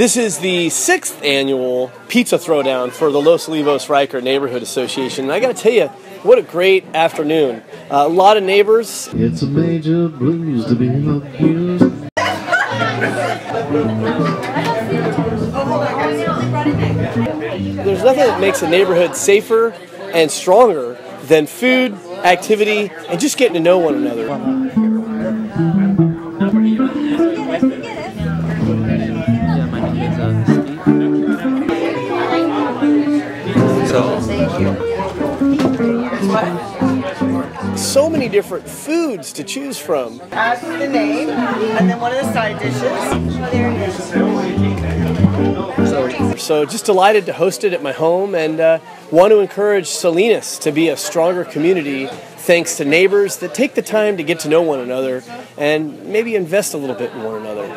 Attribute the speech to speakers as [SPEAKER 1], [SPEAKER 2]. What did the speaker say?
[SPEAKER 1] This is the sixth annual pizza throwdown for the Los Olivos Riker Neighborhood Association. And I got to tell you, what a great afternoon. Uh, a lot of neighbors.
[SPEAKER 2] It's a major blues to be abused.
[SPEAKER 1] There's nothing that makes a neighborhood safer and stronger than food, activity, and just getting to know one another.
[SPEAKER 3] Is.
[SPEAKER 1] So, many different foods to choose from.
[SPEAKER 4] Ask the name and then one of the side dishes.
[SPEAKER 1] So just delighted to host it at my home and uh, want to encourage Salinas to be a stronger community thanks to neighbors that take the time to get to know one another and maybe invest a little bit in one another.